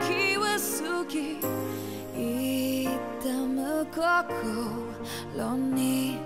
기와 속에 이 땀을 걷고 런니